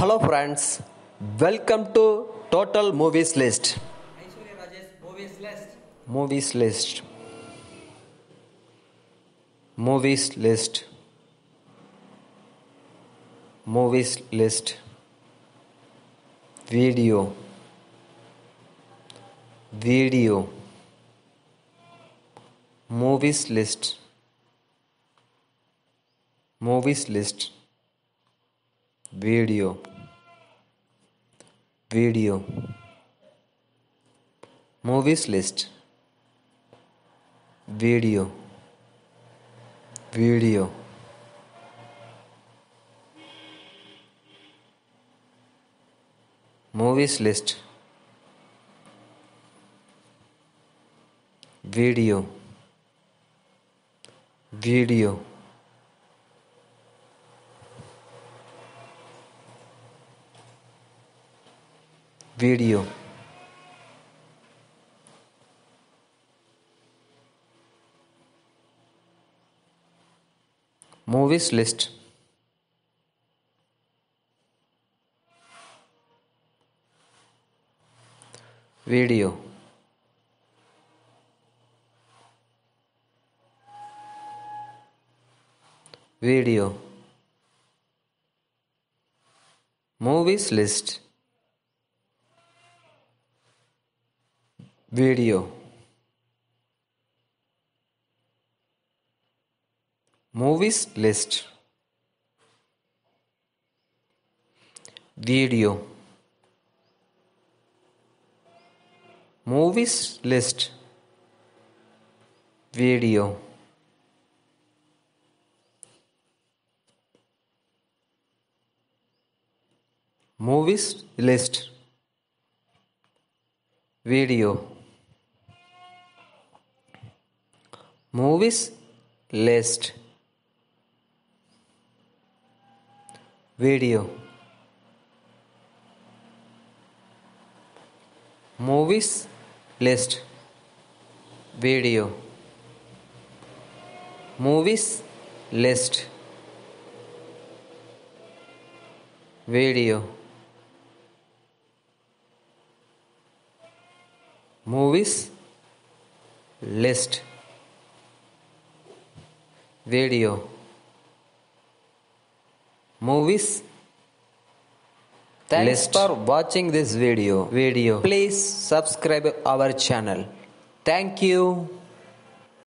Hello friends, welcome to Total Movies List. Movies List. Movies List. Movies List. Movies List. Video. Video. Movies List. Movies List. Video. Video. Movies List. Video. Video. Movies List. Video. Video. Video. Movies list. Video. Video. Movies list. Video. Movies list video movies list video movies list video Movies list. Video. Movies list. Video. Movies list. Video. Movies list. Video. Movies Thanks List. for watching this video. Video. Please subscribe our channel. Thank you.